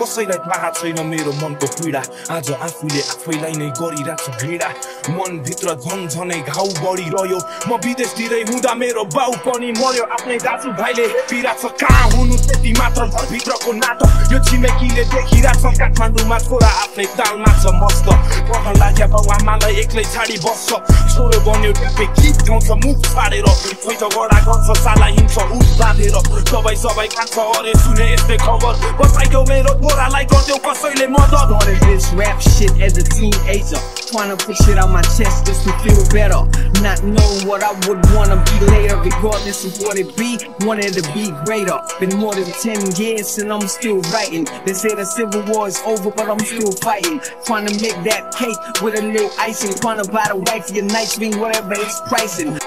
कसैलाई थाहा छैन मेरो मनको पीडा आज आफूले आफैलाई नै गरिरहेको छु घृणा मनभित्र झन् झनै घाउ बढिरह्यो म विदेशतिरै हुँदा मेरो बाउ पनि मर्यो आफ्नै दाजु भाइले पिराछ कहाँ हुनु त्यति मात्र घरभित्रको नाटक यो छिमेकीले देखिरहेछ काठमाडौँमा छोरा आफ्नै तालमा छ मस्त पढ्न लाग्यो बाउ आमालाई एक्लै छाडी बस्छ छोरो बन्यो ट्यापे गीत गाउँछ मुख छाडेर गडा गर्छ साला हिँड्छ उठ बाँधेर सबै सबै खान्छ अरे सुने यस्तै खबर बचाइदेऊ मेरो छोरालाई गरिदेऊ कसैले मद्दत Started this rap shit as a teenager. Trying to push it out my chest just to feel better. Not knowing what I would wanna be later, regardless of what it be. Wanted to be greater. Been more than 10 years and I'm still writing. They say the civil war is over, but I'm still fighting. Trying to make that cake with a little icing. Trying to buy the wife for your nice ring, whatever it's pricing.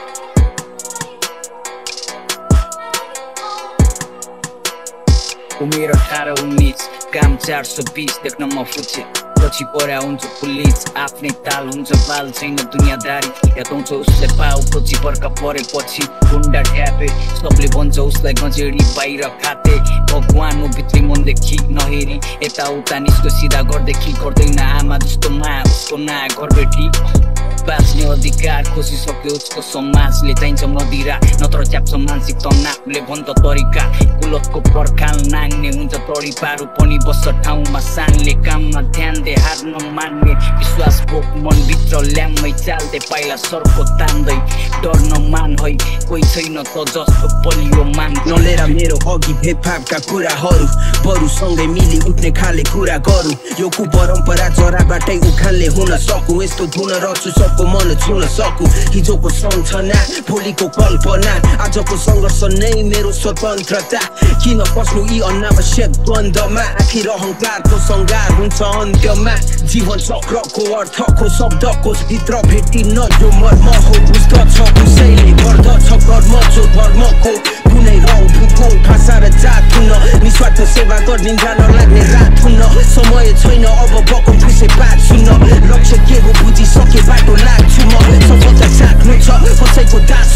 उमेर अठार उन्नाइस काम चार सौ बिस देख्नमा फुच्चे पछि पर्या हुन्छ पुलिस आफ्नै ताल हुन्छ बाल छैन दुनियाँदारी हेताउँछ उसले पाउ पछि पर्का परेपछि गुन्डा ट्यापे सबले भन्छ उसलाई गजेडी बाहिर खाते भगवान् हो भित्री मनदेखि नहेरी यताउता निस्को सिधा गर्देखि गर्दैन आमा जस्तो मा उसको ना घरबेटी बाँच्ने अधिकार खोसिसक्यो उसको समाजले चाहिन्छ मदिरा नत्र च्याप्छ मानसिक तनावले भन्छ तरिका कुलतको पर्खाल नाङ्ने हुन्छ तडी पारो पनि बस्छ ठाउँमा सानले काममा ध्यान दे हार नमान्ने विश्वास बोक मनभित्र ल्याम्मै चाल्दै पाइला सर्को तान्दै डर नमान है कोही छैन त जस्तो बलियो मान नलेर मेरो अघि भेदभावका कुराहरू बरु मिली उठ्ने खाले कुरा गरौँ यो कुपरम्परा जराबाटै उखानले हुन सकु यस्तो धुन रच्छु सबको मन छुन सकु हिजोको सम्झना भोलिको कल्पना आजको सङ्घर्ष नै मेरो स्वतन्त्रता किन पस्नु यी अनावश्यक द्वन्द्वमा आखिर अहङ्कारको सङ्घार हुन्छ अन्त्यमा जीवन चक्रको अर्थको शब्दको भित्र भेटिन्न यो मर्म हो बुझ्दछ उसैले गर्दछ कर्म जो धर्मको कुनै रङ भूगोल भाषा र जात हुन निस्वार्थ सेवा गर्ने जान लाग्ने रात हुन समय छैन अब बकम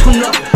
pull up